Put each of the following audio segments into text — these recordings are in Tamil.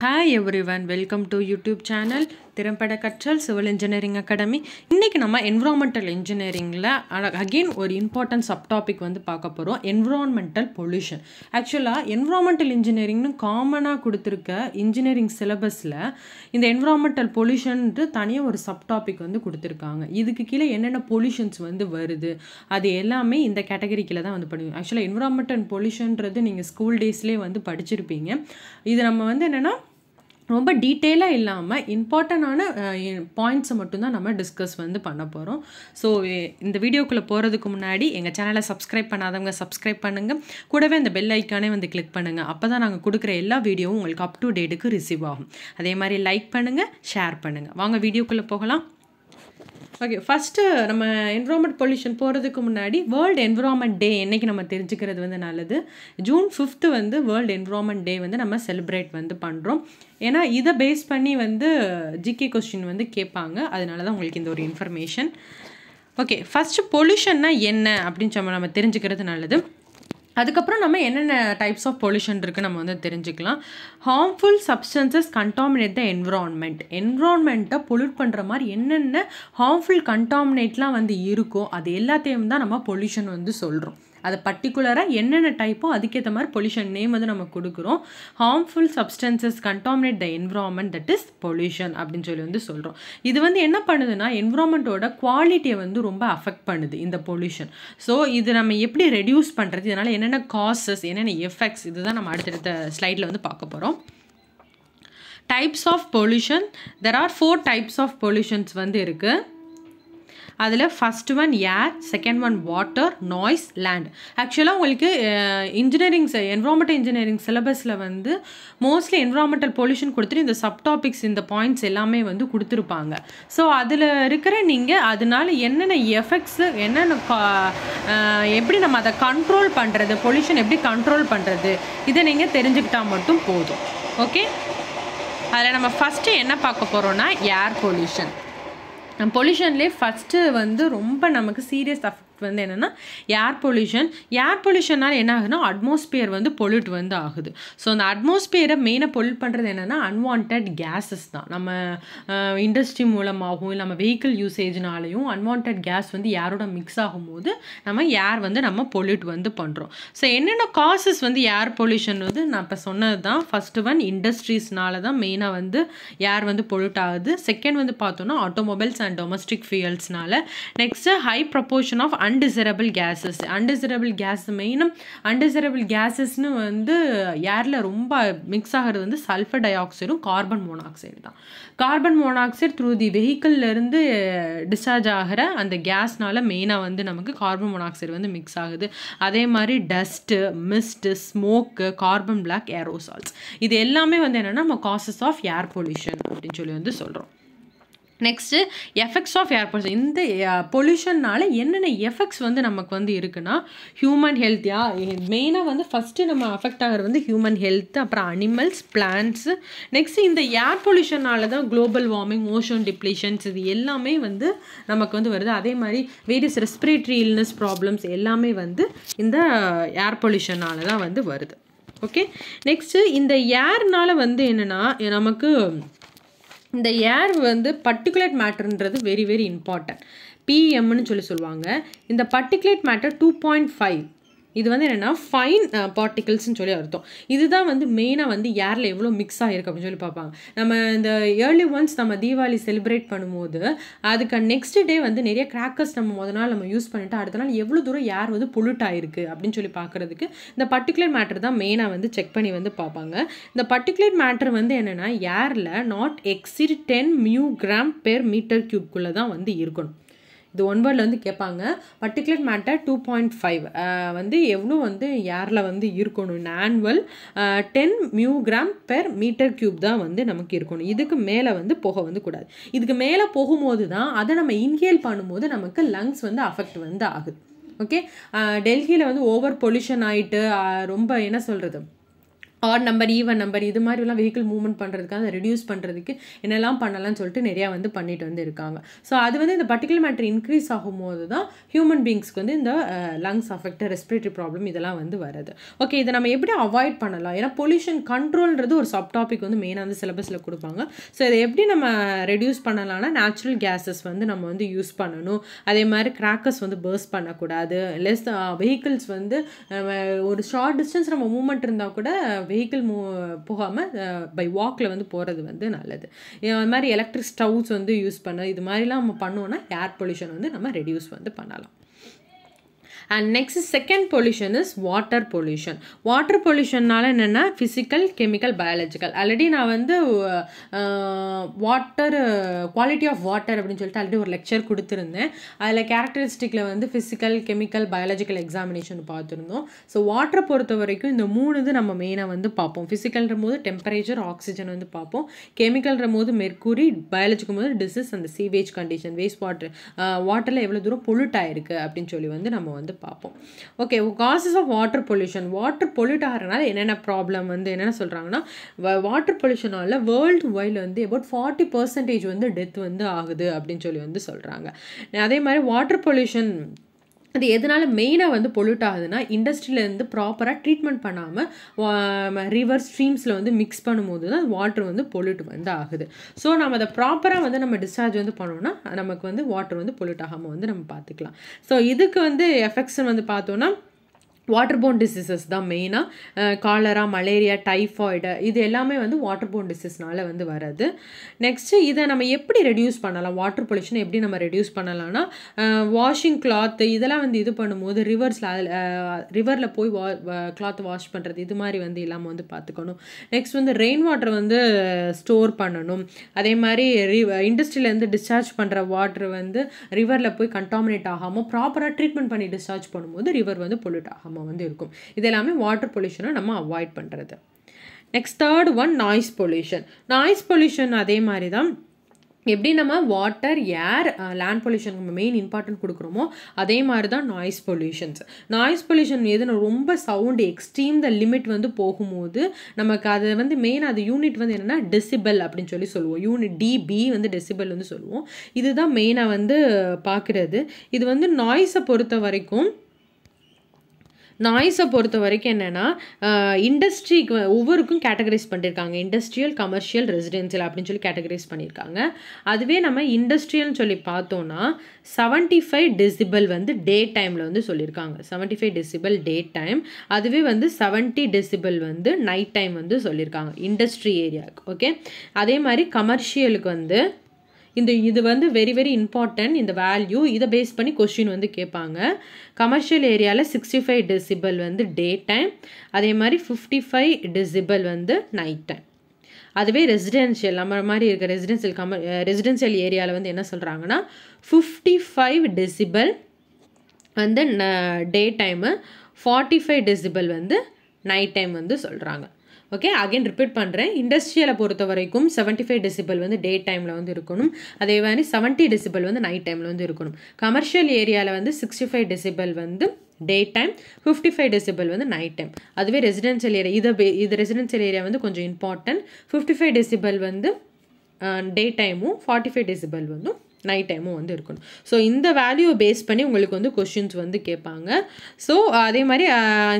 Hi everyone welcome to YouTube channel திறம்பட கற்றல் சிவில் இன்ஜினியரிங் அகாடமி இன்றைக்கி நம்ம என்விரான்மெண்டல் இன்ஜினியரிங்கில் அகெயின் ஒரு இம்பார்ட்டன்ட் சப் டாபிக் வந்து பார்க்க போகிறோம் என்விரான்மெண்டல் பொல்யூஷன் ஆக்சுவலாக என்விரான்மெண்டல் இன்ஜினியரிங்னு காமனாக கொடுத்துருக்க இன்ஜினியரிங் சிலபஸில் இந்த என்விரான்மெண்டல் பொல்யூஷன்ட்டு தனியாக ஒரு சப் டாபிக் வந்து கொடுத்துருக்காங்க. இதுக்கு கீழே என்னென்ன பொல்யூஷன்ஸ் வந்து வருது அது எல்லாமே இந்த கேட்டகரிக்கில் தான் வந்து பண்ணுவீங்க ஆக்சுவலாக என்விரான்மெண்டல் பொல்யூஷன்றது நீங்கள் ஸ்கூல் டேஸ்லேயே வந்து படிச்சிருப்பீங்க. இது நம்ம வந்து என்னென்னா ரொம்ப டீட்டெயிலாக இல்லாமல் இம்பார்ட்டண்டான பாயிண்ட்ஸை மட்டும்தான் நம்ம டிஸ்கஸ் வந்து பண்ண போகிறோம் ஸோ இந்த வீடியோக்குள்ளே போகிறதுக்கு முன்னாடி எங்கள் சேனலை சப்ஸ்கிரைப் பண்ணாதவங்க சப்ஸ்கிரைப் பண்ணுங்கள் கூடவே அந்த பெல் ஐக்கானே வந்து கிளிக் பண்ணுங்கள் அப்போ தான் நாங்கள் கொடுக்குற எல்லா வீடியோவும் உங்களுக்கு அப் டு டேட்டுக்கு ரிசீவ் ஆகும். அதே மாதிரி லைக் பண்ணுங்கள் ஷேர் பண்ணுங்கள் வாங்க வீடியோக்குள்ளே போகலாம். ஓகே ஃபஸ்ட்டு uh, நம்ம என்விரான்மெண்ட் பொல்யூஷன் போகிறதுக்கு முன்னாடி வேர்ல்டு என்விரான்மெண்ட் டே என்றைக்கு நம்ம தெரிஞ்சுக்கிறது வந்து நல்லது? ஜூன் ஃபிஃப்த்து வந்து வேர்ல்டு என்விரான்மெண்ட் டே வந்து நம்ம செலிப்ரேட் வந்து பண்ணுறோம் ஏன்னா இதை பேஸ் பண்ணி வந்து ஜிகே கொஸ்டின் வந்து கேட்பாங்க. அதனால தான் உங்களுக்கு இந்த ஒரு இன்ஃபர்மேஷன் ஓகே ஃபஸ்ட்டு பொல்யூஷன்னா என்ன? அப்படின்னு சொல்லி நம்ம தெரிஞ்சுக்கிறது நல்லது. அதுக்கப்புறம் நம்ம என்னென்ன டைப்ஸ் ஆஃப் பொல்யூஷன் இருக்குது நம்ம வந்து தெரிஞ்சுக்கலாம். Harmful substances contaminate the environment என்விரான்மெண்ட்டை pollute பண்ணுற மாதிரி என்னென்ன ஹார்ம்ஃபுல் கண்டாமினேட்லாம் வந்து இருக்கோ அது எல்லாத்தையும் தான் நம்ம பொல்யூஷன் வந்து சொல்கிறோம் அதை பர்டிகுலராக என்னென்ன டைப்போ அதுக்கேற்ற மாதிரி பொல்யூஷன் நேம் வந்து நம்ம கொடுக்குறோம். Harmful substances contaminate the environment that is pollution அப்படின்னு சொல்லி வந்து சொல்கிறோம் இது வந்து என்ன பண்ணுதுன்னா என்விரான்மெண்ட்டோட குவாலிட்டியை வந்து ரொம்ப அஃபெக்ட் பண்ணுது இந்த பொல்யூஷன் ஸோ இது நம்ம எப்படி ரெடியூஸ் பண்ணுறது இதனால் என்னென்ன காசஸ் என்னென்ன எஃபெக்ட்ஸ் இதுதான் நம்ம அடுத்தடுத்த ஸ்லைடில் வந்து பார்க்க போகிறோம் types of pollution there are four types of pollutions வந்து இருக்குது அதில் first one air second one water noise land ஆக்சுவலாக உங்களுக்கு இன்ஜினியரிங் என்வரான்மெண்டல் இன்ஜினியரிங் சிலபஸில் வந்து மோஸ்ட்லி என்வரான்மெண்டல் பொல்யூஷன் கொடுத்துட்டு இந்த சப் டாபிக்ஸ் இந்த பாயிண்ட்ஸ் எல்லாமே வந்து கொடுத்துருப்பாங்க. ஸோ அதில் இருக்கிற நீங்கள் அதனால என்னென்ன எஃபெக்ட்ஸு என்னென்ன எப்படி நம்ம அதை கண்ட்ரோல் பண்ணுறது பொல்யூஷன் எப்படி கண்ட்ரோல் பண்ணுறது இதை நீங்கள் தெரிஞ்சுக்கிட்டால் மட்டும் போதும். ஓகே அதில் நம்ம ஃபஸ்ட்டு என்ன பார்க்க போகிறோன்னா ஏர் பொல்யூஷன் பொல்யூஷன்லேயே ஃபஸ்ட்டு வந்து ரொம்ப நமக்கு சீரியஸ் அஃபெக்ட் வந்து என்னென்னா ஏர் பொல்யூஷன். ஏர் பொல்யூஷனால் என்ன ஆகுதுன்னா அட்மாஸ்பியர் வந்து பொல்யூட் வந்து ஆகுது. ஸோ அந்த அட்மாஸ்பியரை மெயினாக பொல்யூட் பண்ணுறது என்னென்னா அன்வான்ட் கேஸஸ் தான். நம்ம இண்டஸ்ட்ரி மூலமாகவும் இல்லை நம்ம வெஹிக்கிள் யூசேஜ்னாலையும் அன்வான்ட் கேஸ் வந்து ஏரோட மிக்ஸ் ஆகும்போது நம்ம ஏர் வந்து நம்ம பொல்யூட் வந்து பண்ணுறோம் ஸோ என்னென்ன காசஸ் வந்து ஏர் பொல்யூஷன் வந்து நான் இப்போ சொன்னது தான் ஃபஸ்ட்டு ஒன் இண்டஸ்ட்ரீஸ்னால தான் மெயினாக வந்து ஏர் வந்து பொல்யூட் ஆகுது. செகண்ட் வந்து பார்த்தோன்னா automobiles and domestic ஃபியூயல்ஸ்னால next high proportion of undesirable gases undesirable gas மெயினாக அன்டிசரபிள் கேஸஸ்னு வந்து ஏரில் ரொம்ப மிக்ஸ் ஆகிறது வந்து சல்ஃபர் டை ஆக்சைடும் கார்பன் மோனாக்சைடு தான். கார்பன் மோனாக்சைடு த்ரூ தி வெஹிக்கிள்லேருந்து டிஸ்சார்ஜ் ஆகிற அந்த கேஸ்னால் மெயினாக வந்து நமக்கு கார்பன் மோனாக்சைடு வந்து மிக்ஸ் ஆகுது. அதே மாதிரி dust mist smoke carbon black aerosols இது எல்லாமே வந்து என்னென்னா நம்ம காசஸ் ஆஃப் ஏர் பொல்யூஷன் அப்படின்னு சொல்லி வந்து சொல்கிறோம் next effects of air pollution இந்த uh, பொல்யூஷன்னால் என்னென்ன எஃபெக்ட்ஸ் வந்து நமக்கு வந்து இருக்குன்னா ஹியூமன் ஹெல்த் யா? மெயினாக வந்து ஃபஸ்ட்டு நம்ம அஃபெக்ட் ஆகிறது வந்து ஹியூமன் ஹெல்த் அப்புறம் அனிமல்ஸ் பிளான்ட்ஸு நெக்ஸ்ட்டு இந்த ஏர் பொல்யூஷனால் தான் குளோபல் வார்மிங் ஓஷன் டிப்ளேஷன்ஸ் இது எல்லாமே வந்து நமக்கு வந்து வருது. அதே மாதிரி வேரியஸ் ரெஸ்பிரேட்டரி இல்னஸ் ப்ராப்ளம்ஸ் எல்லாமே வந்து இந்த uh, ஏர் பொல்யூஷனால் தான் வந்து வருது. ஓகே நெக்ஸ்ட்டு இந்த ஏர்னால் வந்து என்னென்னா நமக்கு இந்த ஏர் வந்து பர்டிகுலேட் மேட்டர்ன்றது வெரி வெரி இம்பார்ட்டன்ட் பிஎம்னு சொல்லி சொல்லுவாங்க. இந்த particulate matter two point five இது வந்து என்னென்னா ஃபைன் பார்ட்டிகல்ஸ்னு சொல்லி அர்த்தம். இதுதான் வந்து மெயினாக வந்து ஏரில் எவ்வளோ மிக்ஸ் ஆகிருக்கு அப்படின்னு சொல்லி பார்ப்பாங்க. நம்ம இந்த ஏர்லி ஒன்ஸ் நம்ம தீபாவளி செலிப்ரேட் பண்ணும்போது அதுக்கு நெக்ஸ்ட் டே வந்து நிறைய கிராக்கர்ஸ் நம்ம முத நாள் நம்ம யூஸ் பண்ணிவிட்டு அடுத்த நாள் எவ்வளோ தூரம் ஏர் வந்து பொல்யூட் ஆகிருக்கு அப்படின்னு சொல்லி பார்க்குறதுக்கு இந்த பர்டிகுலர் மேட்டர் தான் மெயினாக வந்து செக் பண்ணி வந்து பார்ப்பாங்க. இந்த பர்டிகுலர் மேட்டர் வந்து என்னென்னா ஏரில் not exceed ten mu gram per metre க்யூப்குள்ளே தான் வந்து இருக்கணும். இது ஒன் வேர்டில் வந்து கேட்பாங்க particular matter two point five வந்து எவ்வளோ வந்து ஏரில் வந்து இருக்கணும்? Annual ten mu gram per metre cube தான் வந்து நமக்கு இருக்கணும். இதுக்கு மேலே வந்து போக வந்து கூடாது. இதுக்கு மேலே போகும்போது தான் அதை நம்ம இன்ஹேல் பண்ணும்போது நமக்கு லங்ஸ் வந்து அஃபெக்ட் வந்து ஆகுது. ஓகே டெல்லியில் வந்து ஓவர் பொல்யூஷன் ஆகிட்டு ரொம்ப என்ன சொல்கிறது ஆட் நம்பர் ஈவன் நம்பர் இது மாதிரிலாம் வெஹிக்கிள் மூவ்மெண்ட் பண்ணுறதுக்காக அதை ரெடியூஸ் பண்ணுறதுக்கு என்னெல்லாம் பண்ணலாம்னு சொல்லிட்டு நிறையா வந்து பண்ணிட்டு வந்து இருக்காங்க. ஸோ அது வந்து இந்த பர்டிகுலர் மேட்ரு இன்க்ரீஸ் ஆகும்போது தான் ஹியூமன் பீங்ஸ்க்கு வந்து இந்த லங்ஸ் அஃபெக்ட் ரெஸ்பிரேட்டரி ப்ராப்ளம் இதெல்லாம் வந்து வருது ஓகே இதை நம்ம எப்படி அவாய்ட் பண்ணலாம்? ஏன்னா பொல்யூஷன் கண்ட்ரோல்ன்றது ஒரு சப் டாபிக் வந்து மெயினாக வந்து சிலபஸில் கொடுப்பாங்க. ஸோ இதை எப்படி நம்ம ரெடியூஸ் பண்ணலாம்னா நேச்சுரல் கேஸஸ் வந்து நம்ம வந்து யூஸ் பண்ணணும். அதே மாதிரி கிராக்கர்ஸ் வந்து பேர்ஸ் பண்ணக்கூடாது. லெஸ் வெஹிக்கிள்ஸ் வந்து ஒரு ஷார்ட் டிஸ்டன்ஸ் நம்ம மூவ்மெண்ட் இருந்தால் கூட வெஹிக்கிள் மூ போகாமல் பை வாக்கில் வந்து போகிறது வந்து நல்லது. அது மாதிரி எலக்ட்ரிக் ஸ்டவ்ஸ் வந்து யூஸ் பண்ண இது மாதிரிலாம் நம்ம பண்ணோன்னா ஏர் பொல்யூஷன் வந்து நம்ம ரெடியூஸ் வந்து பண்ணலாம். And next second pollution is water pollution water பொல்யூஷன்னால என்னென்னா ஃபிசிக்கல் கெமிக்கல் பயாலஜிக்கல் ஆல்ரெடி நான் வந்து வாட்டர் குவாலிட்டி ஆஃப் வாட்டர் அப்படின்னு சொல்லிட்டு ஆல்ரெடி ஒரு லெக்சர் கொடுத்துருந்தேன். அதில் கேரக்டரிஸ்டிக்கில் வந்து ஃபிசிக்கல் கெமிக்கல் பயாலஜிக்கல் எக்ஸாமினேஷன் பார்த்துருந்தோம். ஸோ வாட்டரை பொறுத்த வரைக்கும் இந்த மூணு இது நம்ம மெயினாக வந்து பார்ப்போம். ஃபிசிக்கல்ன்ற போது டெம்பரேச்சர் ஆக்சிஜன் வந்து பார்ப்போம். கெமிக்கல்ன்ற போது மெர்க்குரி பயாலஜிக்கும் போது டிசீஸ் அந்த சீவேஜ் கண்டிஷன் வேஸ்ட் வாட்டர் வாட்டரில் எவ்வளோ தூரம் பொல்யூட் ஆயிருக்கு அப்படின்னு சொல்லி வந்து நம்ம வந்து பார்ப்போம். Okay causes of water pollution water pollute ஆகிறனால என்னென்ன ப்ராப்ளம் வந்து என்னென்ன சொல்கிறாங்கன்னா வாட்டர் பொல்யூஷனால் வேர்ல்டு வைடில் வந்து அபவுட் ஃபார்ட்டி பர்சன்டேஜ் வந்து டெத் வந்து ஆகுது அப்படின்னு சொல்லி வந்து சொல்கிறாங்க அதே மாதிரி வாட்டர் பொல்யூஷன் அது எதனால் மெயினாக வந்து பொல்யூட் ஆகுதுன்னா இண்டஸ்ட்ரியிலேருந்து ப்ராப்பராக ட்ரீட்மெண்ட் பண்ணாமல் ரிவர் ஸ்ட்ரீம்ஸில் வந்து மிக்ஸ் பண்ணும்போது தான் வாட்டர் வந்து பொல்யூட் வந்து ஆகுது. ஸோ நம்ம அதை ப்ராப்பராக வந்து நம்ம டிஸ்சார்ஜ் வந்து பண்ணோம்னா நமக்கு வந்து வாட்டர் வந்து பொல்யூட் ஆகாமல் வந்து நம்ம பார்த்துக்கலாம். ஸோ இதுக்கு வந்து எஃபெக்ட்ஸ் வந்து பார்த்தோன்னா வாட்டர் போன் டிசீசஸ் தான் மெயினாக காலரா மலேரியா டைஃபாய்டு இது எல்லாமே வந்து வாட்டர் போன் டிசீஸ்னால் வந்து வராது நெக்ஸ்ட்டு இதை நம்ம எப்படி ரெடியூஸ் பண்ணலாம்? வாட்டர் பொல்யூஷன் எப்படி நம்ம ரெடியூஸ் பண்ணலாம்னா வாஷிங் கிளாத்து இதெல்லாம் வந்து இது பண்ணும்போது ரிவர்ஸில் அதில் ரிவரில் போய் வா கிளாத் வாஷ் பண்ணுறது இது மாதிரி வந்து இல்லாமல் வந்து பார்த்துக்கணும் நெக்ஸ்ட் வந்து ரெயின் வாட்டர் வந்து ஸ்டோர் பண்ணணும். அதே மாதிரி ரி இண்டஸ்ட்ரியிலேருந்து டிஸ்சார்ஜ் பண்ணுற வாட்டர் வந்து ரிவரில் போய் கண்டாமினேட் ஆகாமல் ப்ராப்பராக ட்ரீட்மெண்ட் பண்ணி டிஸ்சார்ஜ் பண்ணும்போது ரிவர் வந்து பொல்யூட் ஆகாமல் வந்து இருக்கும். இது எல்லாமே வாட்டர் பொல்யூஷனை நம்ம அவாய்ட் பண்ணுறது next third one noise pollution noise pollution அதே மாதிரி தான் எப்படி நம்ம வாட்டர் ஏர் லேண்ட் பொல்யூஷனுக்கு மெயின் இம்பார்ட்டன்ட் கொடுக்குறோமோ அதே மாதிரி தான் நாய்ஸ் பொல்யூஷன்ஸ் நாய்ஸ் பொல்யூஷன் எதுனா ரொம்ப சவுண்டு எக்ஸ்ட்ரீம் த லிமிட் வந்து போகும்போது நமக்கு அதை வந்து மெயின் அது யூனிட் வந்து என்னென்னா டெசிபல் அப்படின்னு சொல்லி சொல்லுவோம். யூனிட் டிபி வந்து டெசிபல் வந்து சொல்லுவோம். இதுதான் மெயினாக வந்து பார்க்குறது. இது வந்து நாய்ஸை பொறுத்த வரைக்கும் நாய்ஸை பொறுத்த வரைக்கும் என்னென்னா இண்டஸ்ட்ரிக்கு ஒவ்வொருக்கும் கேட்டகரைஸ் பண்ணியிருக்காங்க இண்டஸ்ட்ரியல் கமர்ஷியல் ரெசிடென்சியல் அப்படின்னு சொல்லி கேட்டகரைஸ் பண்ணியிருக்காங்க அதுவே நம்ம இண்டஸ்ட்ரியல்னு சொல்லி பார்த்தோன்னா செவன்ட்டி ஃபைவ் டெசிபல் வந்து டே டைமில் வந்து சொல்லியிருக்காங்க seventy five decibel day time அதுவே வந்து செவன்ட்டி டெசிபல் வந்து நைட் டைம் வந்து சொல்லியிருக்காங்க இண்டஸ்ட்ரி ஏரியாவுக்கு ஓகே அதே மாதிரி கமர்ஷியலுக்கு வந்து இந்த இது வந்து வெரி வெரி இம்பார்ட்டன்ட் இந்த வேல்யூ இதை பேஸ் பண்ணி கொஷின் வந்து கேட்பாங்க. கமர்ஷியல் ஏரியாவில் சிக்ஸ்டி ஃபைவ் டெசிபல் வந்து டே டைம் அதே மாதிரி ஃபிஃப்டி ஃபைவ் டெசிபல் வந்து நைட் டைம் அதுவே ரெசிடென்ஷியல் நம்ம மாதிரி இருக்க ரெசிடென்சியல் கம ரெசிடென்ஷியல் ஏரியாவில் வந்து என்ன சொல்கிறாங்கன்னா ஃபிஃப்டி ஃபைவ் டெசிபல் வந்து day time forty five decibel வந்து நைட் டைம் வந்து சொல்கிறாங்க ஓகே அகைன் ரிப்பீட் பண்ணுறேன் இண்டஸ்ட்ரியலை பொறுத்த வரைக்கும் செவன்ட்டி ஃபைவ் டெசிபல் வந்து டே டைமில் வந்து இருக்கணும். அதே மாதிரி செவன்ட்டி டெசிபல் வந்து நைட் டைமில் வந்து இருக்கணும். கமர்ஷியல் ஏரியாவில் வந்து சிக்ஸ்டி ஃபைவ் டெசிபல் வந்து day time fifty five decibel வந்து நைட் டைம் அதுவே ரெசிடென்ஷியல் ஏரியா இதை இது ரெசிடென்ஷியல் ஏரியா வந்து கொஞ்சம் இம்பார்ட்டன்ட் ஃபிஃப்டி ஃபைவ் டெசிபல் வந்து டே டைமும் ஃபார்ட்டி ஃபைவ் டெசிபல் வந்து நைட் டைமும் வந்து இருக்கணும். ஸோ இந்த வேல்யூவை பேஸ் பண்ணி உங்களுக்கு வந்து கொஷின்ஸ் வந்து கேட்பாங்க. ஸோ அதே மாதிரி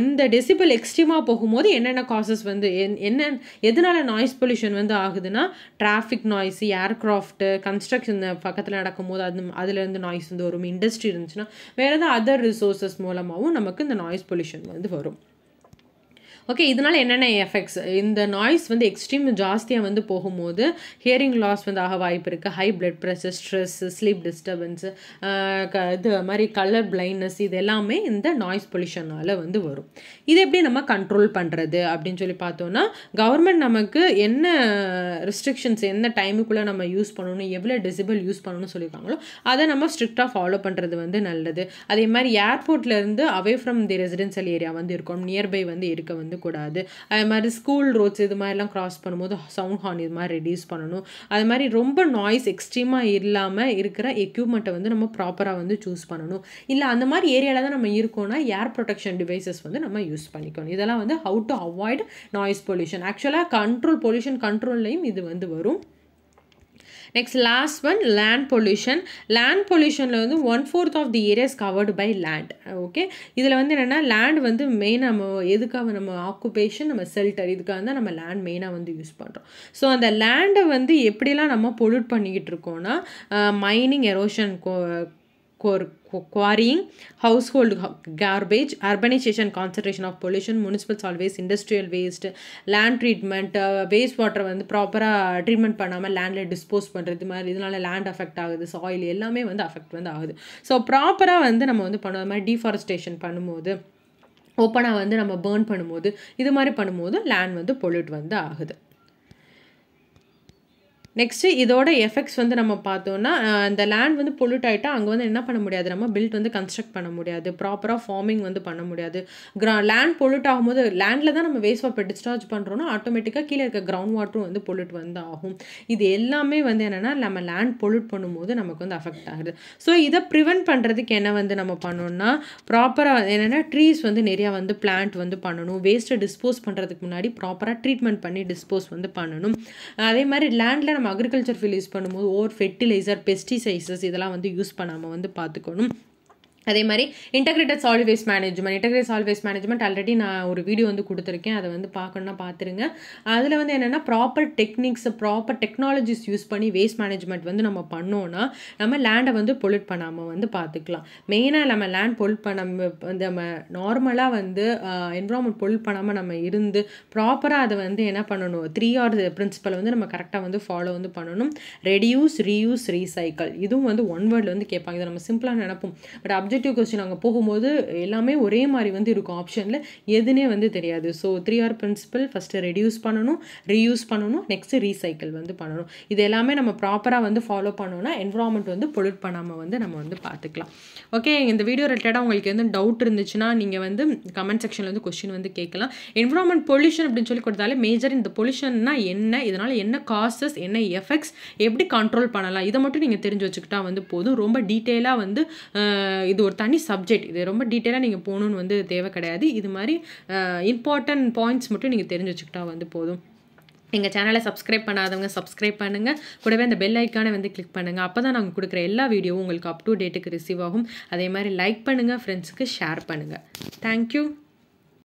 இந்த டெசிபிள் எக்ஸ்ட்ரீமாக போகும்போது என்னென்ன காசஸ் வந்து என்ன எதனால் நாய்ஸ் பொல்யூஷன் வந்து ஆகுதுன்னா டிராஃபிக் நாய்ஸ் ஏர்க்ராஃப்ட்டு கன்ஸ்ட்ரக்ஷன் பக்கத்தில் நடக்கும்போது அது அதுலேருந்து நாய்ஸ் வந்து வரும். இண்டஸ்ட்ரி இருந்துச்சுன்னா வேறு ஏதாவது அதர் ரிசோர்ஸஸ் மூலமாகவும் நமக்கு இந்த நாய்ஸ் பொல்யூஷன் வந்து வரும். ஓகே இதனால் என்னென்ன எஃபெக்ட்ஸ் இந்த நாய்ஸ் வந்து எக்ஸ்ட்ரீம் ஜாஸ்தியாக வந்து போகும்போது ஹியரிங் லாஸ் வந்து ஆக வாய்ப்பு இருக்குது high blood pressure stress sleep disturbance இது மாதிரி கலர் பிளைண்ட்னஸ் இது எல்லாமே இந்த நாய்ஸ் பொல்யூஷனால் வந்து வரும். இது எப்படி நம்ம கண்ட்ரோல் பண்ணுறது அப்படின்னு சொல்லி பார்த்தோன்னா கவர்மெண்ட் நமக்கு என்ன ரெஸ்ட்ரிக்ஷன்ஸ் என்ன டைமுக்குள்ளே நம்ம யூஸ் பண்ணணும் எவ்வளோ டெசிபிள் யூஸ் பண்ணணும்னு சொல்லியிருக்காங்களோ அதை நம்ம ஸ்ட்ரிக்டாக ஃபாலோ பண்ணுறது வந்து நல்லது. அதே மாதிரி ஏர்போர்ட்லேருந்து away from the residential area வந்து இருக்கணும். நியர்பை வந்து இருக்க வந்து கூடாது அது மாதிரி ஸ்கூல் ரோட்ஸ் இது மாதிரிலாம் க்ராஸ் பண்ணும்போது சவுண்ட் ஹார்ன் இது மாதிரி ரெடியூஸ் பண்ணணும். அது மாதிரி ரொம்ப நாய்ஸ் எக்ஸ்ட்ரீமாக இல்லாமல் இருக்கிற எக்யூப்மெண்ட்டை வந்து நம்ம ப்ராப்பராக வந்து சூஸ் பண்ணணும். இல்லை அந்த மாதிரி ஏரியாவில் தான் நம்ம இருக்கோம்னா ஏர் ப்ரொடெக்ஷன் டிவைசஸ் வந்து நம்ம யூஸ் பண்ணிக்கணும். இதெல்லாம் வந்து how to avoid noise pollution ஆக்சுவலாக கண்ட்ரோல் பொல்யூஷன் கண்ட்ரோல்லையும் இது வந்து வரும். Next last one land pollution land பொல்யூஷனில் வந்து one fourth of the areas covered by land okay இதில் வந்து என்னென்னா லேண்ட் வந்து மெயினாக நம்ம எதுக்காக நம்ம ஆக்குபேஷன் நம்ம செல்டர் இதுக்காக தான் நம்ம லேண்ட் மெயினாக வந்து யூஸ் பண்ணுறோம் ஸோ அந்த லேண்டை வந்து எப்படிலாம் நம்ம பொல்யூட் பண்ணிக்கிட்டு இருக்கோம்னா mining erosion quarrying, household garbage, urbanization, concentration of pollution, municipal solid waste, industrial waste, land treatment, uh, waste வாட்டரை வந்து ப்ராப்பராக ட்ரீட்மெண்ட் பண்ணாமல் லேண்டில் டிஸ்போஸ் பண்ணுறது மாதிரி இதனால லேண்ட் அஃபெக்ட் ஆகுது சாயில் எல்லாமே வந்து அஃபெக்ட் வந்து ஆகுது. ஸோ ப்ராப்பராக வந்து நம்ம வந்து பண்ணுவோம் அது மாதிரி டீஃபாரஸ்டேஷன் பண்ணும்போது ஓப்பனாக வந்து நம்ம பேர்ன் பண்ணும்போது இது மாதிரி பண்ணும்போது லேண்ட் வந்து பொல்யூட் வந்து ஆகுது. நெக்ஸ்ட்டு இதோட எஃபெக்ட்ஸ் வந்து நம்ம பார்த்தோன்னா இந்த லேண்ட் வந்து பொல்யூட் ஆகிட்டா அங்கே வந்து என்ன பண்ண முடியாது? நம்ம பில்ட் வந்து கன்ஸ்ட்ரக்ட் பண்ண முடியாது. ப்ராப்பராக ஃபார்மிங் வந்து பண்ண முடியாது. கிரா லேண்ட் பொல்யூட் ஆகும்போது லேண்டில் தான் நம்ம வேஸ்ட் வாட்டர் டிஸ்சார்ஜ் பண்ணுறோன்னா ஆட்டோமேட்டிக்காக கீழே இருக்க கிரவுண்ட் வாட்டரும் வந்து பொல்யூட் வந்து ஆகும் இது எல்லாமே வந்து என்னென்னா நம்ம லேண்ட் பொல்யூட் பண்ணும்போது நமக்கு வந்து அஃபெக்ட் ஆகுது. ஸோ இதை ப்ரிவெண்ட் பண்ணுறதுக்கு என்ன வந்து நம்ம பண்ணோம்னா ப்ராப்பராக என்னென்னா ட்ரீஸ் வந்து நிறையா வந்து பிளான்ட் வந்து பண்ணணும். வேஸ்ட்டை டிஸ்போஸ் பண்ணுறதுக்கு முன்னாடி ப்ராப்பராக ட்ரீட்மெண்ட் பண்ணி டிஸ்போஸ் வந்து பண்ணணும். அதே மாதிரி லேண்டில் நம்ம அக்ரிகல்ச்சர் ஃபீல் யூஸ் பண்ணும்போது ஓவர் ஃபெர்டிலைசர் பெஸ்டிசைசஸ் இதெல்லாம் வந்து யூஸ் பண்ணாமல் வந்து பார்த்துக்கணும். அதே மாதிரி integrated solid waste management integrate solid waste management already நான் ஒரு வீடியோ வந்து கொடுத்துருக்கேன். அதை வந்து பார்க்கணுன்னா பார்த்துருங்க. அதில் வந்து என்னென்னா proper techniques proper technologies use பண்ணி வேஸ்ட் மேனேஜ்மெண்ட் வந்து நம்ம பண்ணோன்னா நம்ம லேண்டை வந்து பொல்யூட் பண்ணாமல் வந்து பார்த்துக்கலாம். மெயினாக நம்ம லேண்ட் பொல்யூட் பண்ண வந்து நம்ம நார்மலாக வந்து என்விரான்மெண்ட் பொல்யூட் பண்ணாமல் நம்ம இருந்து ப்ராப்பராக அதை வந்து என்ன பண்ணணும்? த்ரீ ஆர் பிரின்சிபல் வந்து நம்ம கரெக்டாக வந்து ஃபாலோ வந்து பண்ணணும். ரெடியூஸ் ரீயூஸ் ரீசைக்கிள் இதுவும் வந்து ஒன் வேர்டில் வந்து கேட்பாங்க. இதை நம்ம சிம்பிளாக நினப்போம். பட் அப்ஜெக்ட் அப்ஜெக்டிவ் கொஸ்டின் அங்கே போகும்போது எல்லாமே ஒரே மாதிரி வந்து இருக்கும். ஆப்ஷனில் எதுனே வந்து தெரியாது. So three R principle first reduce பண்ணணும் ரீயூஸ் பண்ணணும் நெக்ஸ்ட்டு ரீசைக்கிள் வந்து பண்ணணும். இது எல்லாமே நம்ம ப்ராப்பராக வந்து ஃபாலோ பண்ணோன்னா என்வரான்மெண்ட் வந்து பொல்யூட் பண்ணாமல் வந்து நம்ம வந்து பார்த்துக்கலாம் ஓகே இந்த வீடியோ ரிலேட்டடாக உங்களுக்கு எதுவும் டவுட் இருந்துச்சுன்னா நீங்கள் வந்து கமெண்ட் செக்ஷனில் வந்து கொஸ்டின் வந்து கேட்கலாம். என்வரான்மெண்ட் பொல்யூஷன் அப்படின்னு சொல்லி கொடுத்தாலே மேஜர் இந்த பொல்யூஷன்னா என்ன இதனால் என்ன காசஸ் என்ன எஃபெக்ட்ஸ் எப்படி கண்ட்ரோல் பண்ணலாம் இதை மட்டும் நீங்கள் தெரிஞ்சு வச்சுக்கிட்டா வந்து போதும். ரொம்ப டீட்டெயிலாக வந்து இது இது ஒரு தனி சப்ஜெக்ட் இது ரொம்ப டீட்டெயிலாக நீங்கள் போகணுன்னு வந்து தேவை கிடையாது. இது மாதிரி இம்பார்ட்டன்ட் பாயிண்ட்ஸ் மட்டும் நீங்கள் தெரிஞ்சு வச்சுக்கிட்டா வந்து போதும். எங்கள் சேனலை சப்ஸ்கிரைப் பண்ணாதவங்க சப்ஸ்கிரைப் பண்ணுங்கள் கூடவே அந்த பெல் ஐக்கானை வந்து கிளிக் பண்ணுங்கள் அப்போ தான் நாங்கள் கொடுக்குற எல்லா வீடியோவும் உங்களுக்கு அப் டு டேட்டுக்கு ரிசீவ் ஆகும். அதே மாதிரி லைக் பண்ணுங்கள் ஃப்ரெண்ட்ஸுக்கு ஷேர் பண்ணுங்கள் தேங்க்யூ